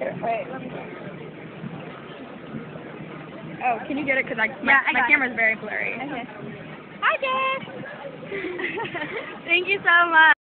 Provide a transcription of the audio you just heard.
Wait. Oh, can you get it? Because I, my, Yeah, I my camera's it. very blurry. Okay. Hi, Dad. Thank you so much.